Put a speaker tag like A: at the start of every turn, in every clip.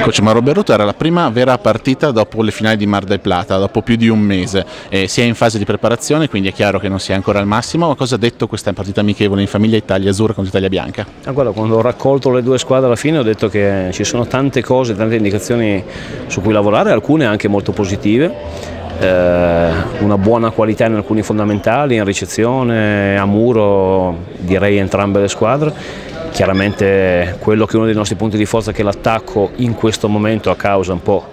A: Coach Mauro Berruto era la prima vera partita dopo le finali di Mar del Plata, dopo più di un mese. Eh, si è in fase di preparazione, quindi è chiaro che non si è ancora al massimo. Ma cosa ha detto questa partita amichevole in famiglia Italia Azzurra contro Italia Bianca?
B: Ah, guarda, quando ho raccolto le due squadre alla fine ho detto che ci sono tante cose, tante indicazioni su cui lavorare, alcune anche molto positive. Eh, una buona qualità in alcuni fondamentali, in ricezione, a muro direi entrambe le squadre chiaramente quello che è uno dei nostri punti di forza che l'attacco in questo momento a causa un po'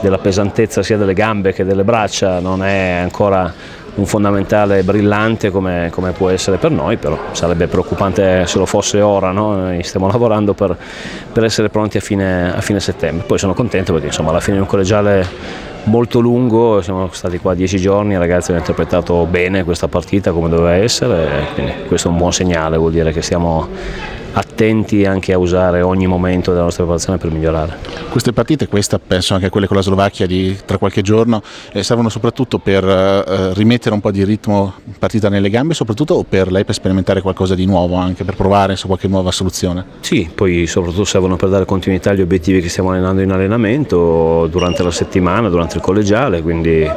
B: della pesantezza sia delle gambe che delle braccia non è ancora un fondamentale brillante come, come può essere per noi, però sarebbe preoccupante se lo fosse ora, no? noi stiamo lavorando per, per essere pronti a fine, a fine, settembre. Poi sono contento perché insomma alla fine di un collegiale molto lungo, siamo stati qua dieci giorni, i ragazzi hanno interpretato bene questa partita come doveva essere, quindi questo è un buon segnale, vuol dire che siamo attenti anche a usare ogni momento della nostra preparazione per migliorare.
A: Queste partite, questa penso anche a quelle con la Slovacchia di tra qualche giorno, eh, servono soprattutto per eh, rimettere un po' di ritmo partita nelle gambe, soprattutto o per lei per sperimentare qualcosa di nuovo, anche per provare su qualche nuova soluzione?
B: Sì, poi soprattutto servono per dare continuità agli obiettivi che stiamo allenando in allenamento durante la settimana, durante il collegiale, quindi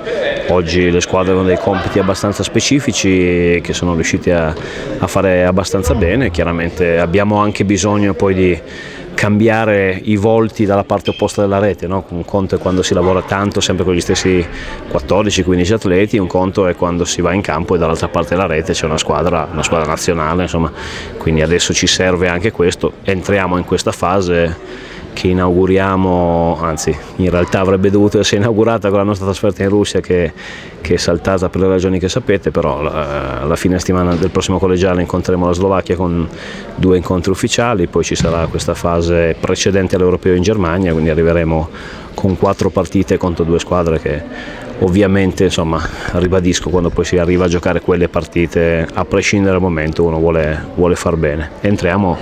B: oggi le squadre hanno dei compiti abbastanza specifici che sono riusciti a, a fare abbastanza bene, chiaramente abbiamo anche bisogno poi di cambiare i volti dalla parte opposta della rete, no? un conto è quando si lavora tanto sempre con gli stessi 14-15 atleti, un conto è quando si va in campo e dall'altra parte della rete c'è una squadra, una squadra nazionale, insomma. quindi adesso ci serve anche questo, entriamo in questa fase che inauguriamo, anzi in realtà avrebbe dovuto essere inaugurata con la nostra trasferta in Russia che, che è saltata per le ragioni che sapete, però alla fine settimana del prossimo collegiale incontreremo la Slovacchia con due incontri ufficiali, poi ci sarà questa fase precedente all'Europeo in Germania, quindi arriveremo con quattro partite contro due squadre che ovviamente insomma, ribadisco quando poi si arriva a giocare quelle partite a prescindere dal momento uno vuole, vuole far bene entriamo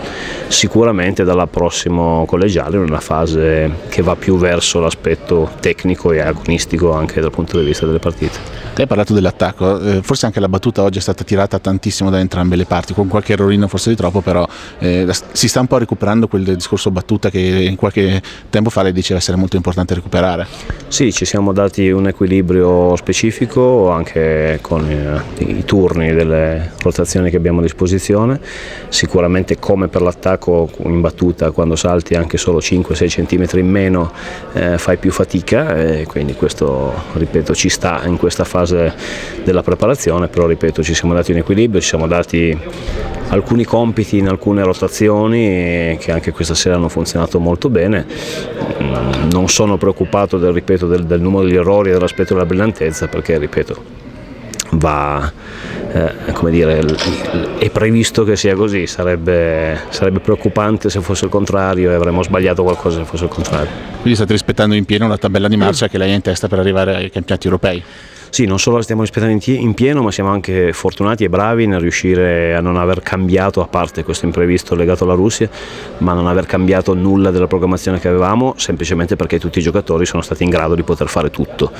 B: sicuramente dalla prossima collegiale in una fase che va più verso l'aspetto tecnico e agonistico anche dal punto di vista delle partite
A: lei ha parlato dell'attacco, eh, forse anche la battuta oggi è stata tirata tantissimo da entrambe le parti, con qualche errorino forse di troppo, però eh, si sta un po' recuperando quel discorso battuta che in qualche tempo fa lei diceva essere molto importante recuperare.
B: Sì, ci siamo dati un equilibrio specifico anche con eh, i turni delle rotazioni che abbiamo a disposizione, sicuramente come per l'attacco in battuta quando salti anche solo 5-6 cm in meno eh, fai più fatica e quindi questo ripeto ci sta in questa fase della preparazione, però ripeto ci siamo dati in equilibrio, ci siamo dati alcuni compiti in alcune rotazioni che anche questa sera hanno funzionato molto bene, mm, non sono preoccupato del, ripeto, del, del numero degli errori e dell'aspetto della brillantezza perché ripeto va, eh, come dire, è previsto che sia così, sarebbe, sarebbe, preoccupante se fosse il contrario e avremmo sbagliato qualcosa se fosse il contrario.
A: Quindi state rispettando in pieno la tabella di marcia che lei ha in testa per arrivare ai campionati europei?
B: Sì, non solo la stiamo rispettando in pieno, ma siamo anche fortunati e bravi nel riuscire a non aver cambiato, a parte questo imprevisto legato alla Russia, ma non aver cambiato nulla della programmazione che avevamo, semplicemente perché tutti i giocatori sono stati in grado di poter fare tutto,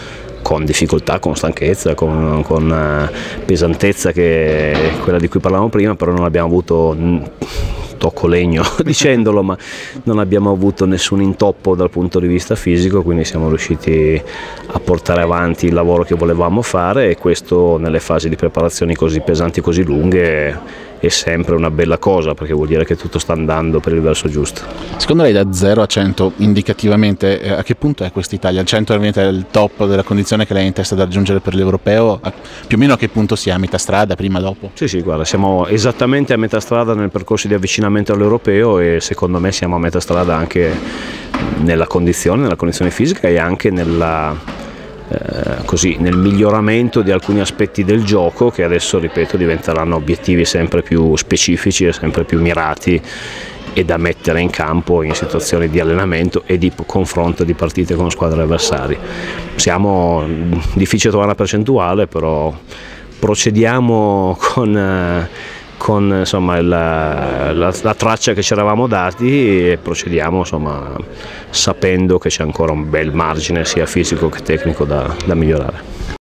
B: con difficoltà, con stanchezza, con, con eh, pesantezza che è quella di cui parlavamo prima, però non abbiamo avuto tocco legno dicendolo, ma non abbiamo avuto nessun intoppo dal punto di vista fisico, quindi siamo riusciti a portare avanti il lavoro che volevamo fare e questo nelle fasi di preparazioni così pesanti, così lunghe è sempre una bella cosa perché vuol dire che tutto sta andando per il verso giusto.
A: Secondo lei da 0 a 100 indicativamente eh, a che punto è questa Italia? Il 100 è il top della condizione che lei ha in testa da raggiungere per l'europeo? Più o meno a che punto si è? A metà strada, prima, dopo?
B: Sì, sì, guarda, siamo esattamente a metà strada nel percorso di avvicinamento all'europeo e secondo me siamo a metà strada anche nella condizione, nella condizione fisica e anche nella eh, così, nel miglioramento di alcuni aspetti del gioco che adesso, ripeto, diventeranno obiettivi sempre più specifici e sempre più mirati e da mettere in campo in situazioni di allenamento e di confronto di partite con squadre avversarie. Siamo difficile trovare una percentuale, però procediamo con eh, con insomma, la, la, la, traccia che ci eravamo dati e procediamo insomma, sapendo che c'è ancora un bel margine sia fisico che tecnico da, da migliorare.